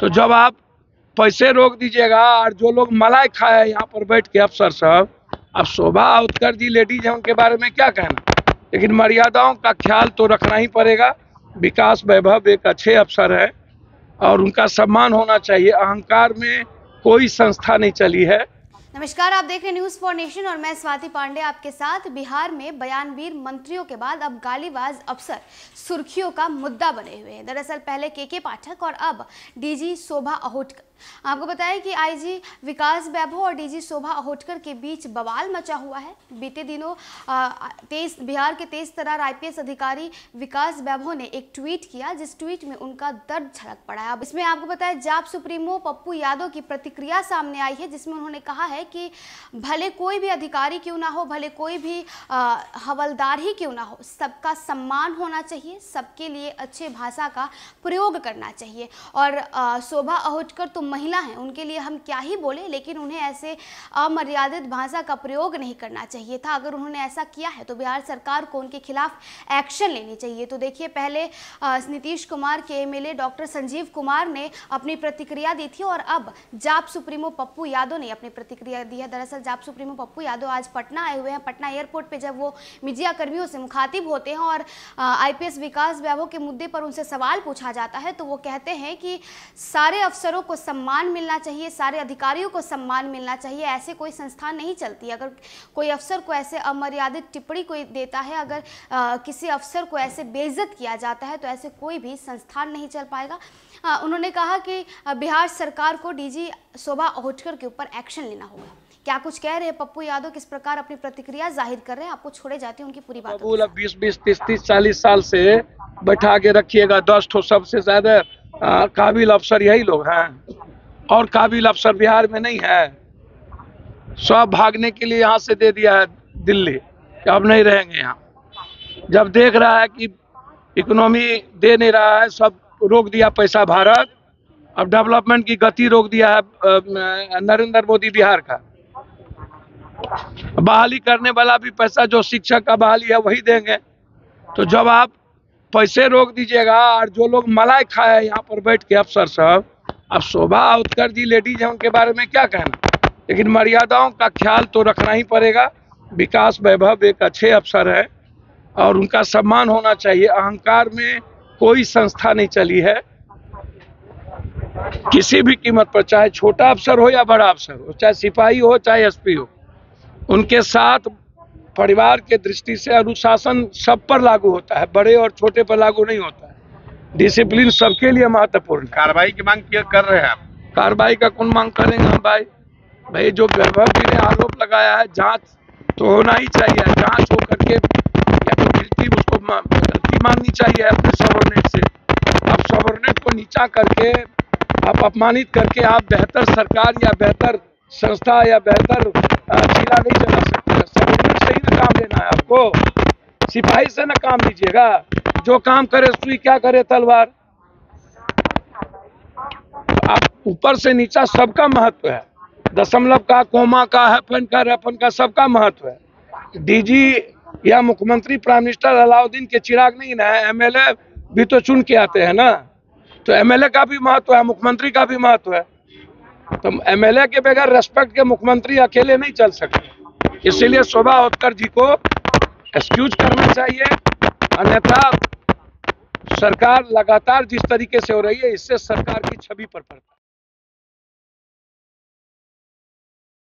तो जब आप पैसे रोक दीजिएगा और जो लोग मलाई खाए यहाँ पर बैठ के अफसर सब अब शोभा उत्कर जी, लेडीज़ हैं, उनके बारे में क्या कहना? लेकिन मर्यादाओं का ख्याल तो रखना ही पड़ेगा। विकास वैभव एक अच्छे अफसर है और उनका सम्मान होना चाहिए। अहंकार में कोई संस्था नहीं चली है। नमस्कार, आप देख रहे न्यूज़ फॉर नेशन और मैं स्वाति पांडे आपके साथ। बिहार में बयानवीर मंत्रियों के बाद अब गालीबाज अफसर सुर्खियों का मुद्दा बने हुए हैं। दरअसल पहले के के पाठक और अब डीजी शोभा अहोटकर आपको बताएँ कि आईजी विकास वैभव और डीजी शोभा अहोटकर के बीच बवाल मचा हुआ है। बीते दिनों तेईस बिहार के तेईस तरार आईपीएस अधिकारी विकास वैभव ने एक ट्वीट किया, जिस ट्वीट में उनका दर्द झलक पड़ा है। इसमें आपको बताया जाप सुप्रीमो पप्पू यादव की प्रतिक्रिया सामने आई है, जिसमें उन्होंने कहा है कि भले कोई भी अधिकारी क्यों ना हो, भले कोई भी हवलदार ही क्यों ना हो, सबका सम्मान होना चाहिए, सबके लिए अच्छे भाषा का प्रयोग करना चाहिए। और शोभा अहोटकर तो महिला हैं, उनके लिए हम क्या ही बोले, लेकिन उन्हें ऐसे अमर्यादित भाषा का प्रयोग नहीं करना चाहिए था। अगर उन्होंने ऐसा किया है तो बिहार सरकार को उनके खिलाफ एक्शन लेनी चाहिए। तो देखिए, पहले नीतीश कुमार के एमएलए डॉक्टर संजीव कुमार ने अपनी प्रतिक्रिया दी थी और अब जाप सुप्रीमो पप्पू यादव ने अपनी प्रतिक्रिया दी है। दरअसल, जाप सुप्रीमो पप्पू यादव आज पटना आए हुए हैं। पटना एयरपोर्ट पर जब वो मीडिया कर्मियों से मुखातिब होते हैं और आईपीएस विकास वैभव के मुद्दे पर उनसे सवाल पूछा जाता है तो वो कहते हैं कि सारे अफसरों को सम सम्मान मिलना चाहिए सारे अधिकारियों को सम्मान मिलना चाहिए ऐसे कोई संस्थान नहीं चलती। अगर कोई अफसर को ऐसे अमर्यादित टिप्पणी कोई देता है अगर आ, किसी अफसर को ऐसे बेइज्जत किया जाता है तो ऐसे कोई भी संस्थान नहीं चल पाएगा। आ, उन्होंने कहा कि बिहार सरकार को डीजी शोभा अहोटकर के ऊपर एक्शन लेना होगा। क्या कुछ कह रहे हैं? पप्पू यादव किस प्रकार अपनी प्रतिक्रिया ज़ाहिर कर रहे हैं? आपको छोड़े जाते हैं उनकी पूरी बात। बीस बीस तीस तीस चालीस साल से बैठा के रखिएगा दस ठो सबसे ज़्यादा काबिल अफसर यही लोग हैं। और काबिल अफसर बिहार में नहीं है। सब भागने के लिए यहाँ से दे दिया है दिल्ली, कि अब नहीं रहेंगे यहाँ। जब देख रहा है कि इकोनॉमी दे नहीं रहा है, सब रोक दिया पैसा भारत। अब डेवलपमेंट की गति रोक दिया है नरेंद्र मोदी बिहार का। बहाली करने वाला भी पैसा, जो शिक्षक का बहाली है, वही देंगे। तो जब आप पैसे रोक दीजिएगा, और जो लोग मलाई खाए यहाँ पर बैठ के अफसर सब अब शोभा, उत्कर जी लेडीज़ हैं, उनके बारे में क्या कहना? लेकिन मर्यादाओं का ख्याल तो रखना ही पड़ेगा। विकास वैभव एक अच्छे अफसर है और उनका सम्मान होना चाहिए। अहंकार में कोई संस्था नहीं चली है। किसी भी कीमत पर, चाहे छोटा अफसर हो या बड़ा अफसर हो, चाहे सिपाही हो, चाहे एसपी हो, उनके साथ परिवार के दृष्टि से अनुशासन सब पर लागू होता है। बड़े और छोटे पर लागू नहीं होता। डिसिप्लिन सबके लिए महत्वपूर्ण कार्रवाई की मांग कर रहे हैं आप? कार्रवाई का कौन मांग करेंगे हम भाई? भाई जो वैभव जी ने आरोप लगाया है जाँच तो होना ही चाहिए। जाँच हो करके या तो गिल्टी उसको गलती माननी चाहिए अपने सबोर्डिनेट से। आप सबोर्डिनेट को नीचा करके आप अपमानित करके आप बेहतर सरकार या बेहतर संस्था या बेहतर जिला नहीं चला सकते। सबोर्डिनेट से ही ना काम लेना है आपको। सिपाही से ना काम लीजिएगा। जो काम करे सुई क्या करे तलवार? आप ऊपर से नीचा सबका महत्व है। दशमलव का, कोमा का हैफन का, रेफन का सबका महत्व है। डीजी या मुख्यमंत्री, प्राइम मिनिस्टर अलाउद्दीन के चिराग नहीं ना है, एमएलए भी तो चुन के आते हैं ना। तो एमएलए का भी महत्व है, मुख्यमंत्री का भी महत्व है। तो एमएलए के बगैर रेस्पेक्ट के मुख्यमंत्री अकेले नहीं चल सकते। इसीलिए शोभा उत्कर जी को एक्सक्यूज करना चाहिए। अन्यथा सरकार लगातार जिस तरीके से हो रही है, इससे सरकार की छवि पर पड़ता है।